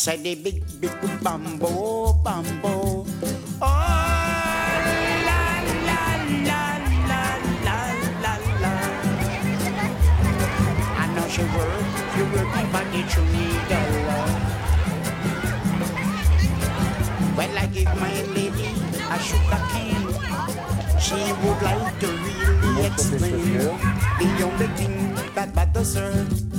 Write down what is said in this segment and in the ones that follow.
said the big, big bamboo, bamboo. Oh, la, la, la, la, la, la, la. I know she work, she working for the Trinidad. Well, I give my lady a sugar cane. She would like to really explain the only thing that bothers her.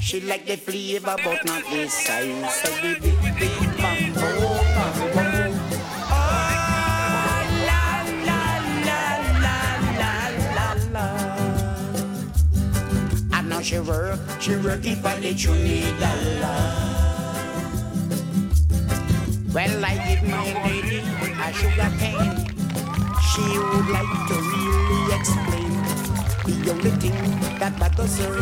She like the flavor, but not the size. So the big, big bamboo. Oh, ah, la, la, la, la, la, la, la. I know she work, she working for the Trinidad. Well, I give my lady a sugar cane. She would like to really explain the only thing that bothers her.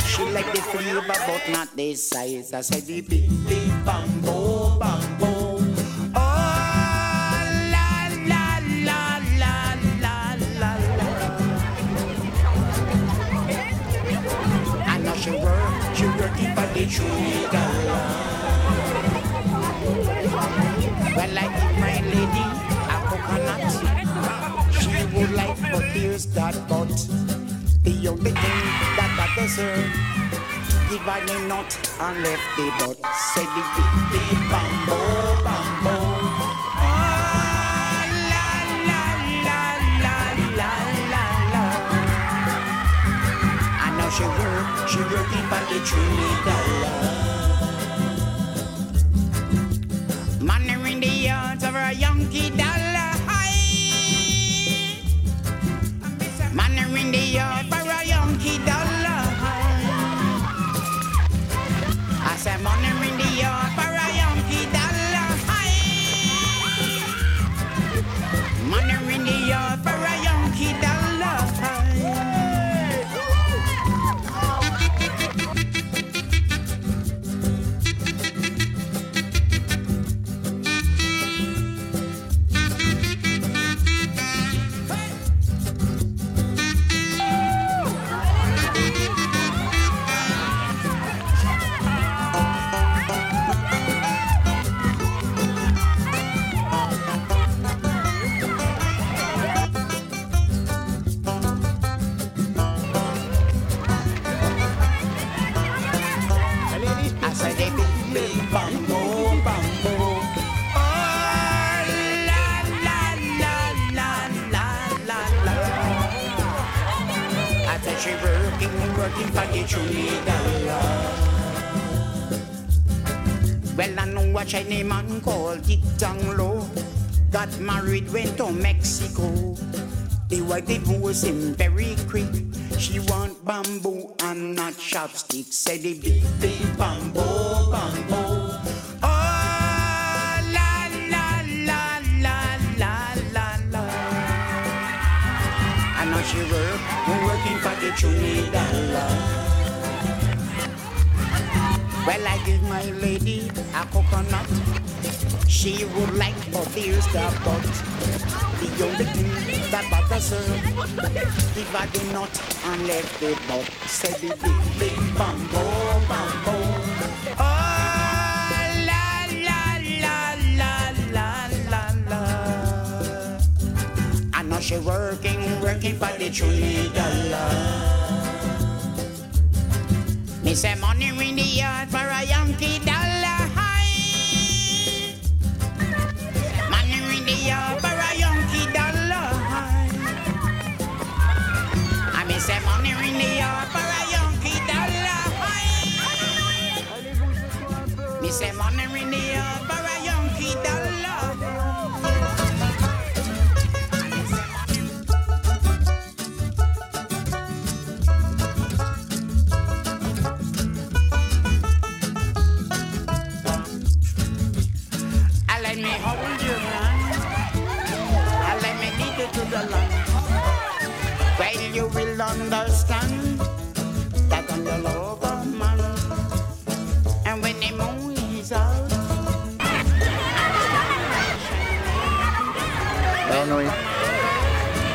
She like the flavor, but not the size. I said the big, big bamboo, bamboo. Her, give her the nut and left the butt. Say the big, big bamboo, bamboo. Oh, ah, la, la, la, la. I know she work, she working for the Trinidad. Money in the yards of a Yankee dollar the. Well, I know a Chinese man called Dick Tang Lo. Got married, went to Mexico. The wife divorced him very quick. She want bamboo and not chopsticks. Say the big, big bamboo, bamboo. For. Well, I give my lady a coconut. She would like, but here's the but. The only thing that bothers her, give her the nut and left the butt. Say the big, big bamboo, she working, working for the Trinidad. Me say money in the yard for a Yankee dollar high. Money in the yard for a Yankee dollar high. I me say money in the yard for a Yankee dollar high. Me say money in the yard for a Yankee dollar.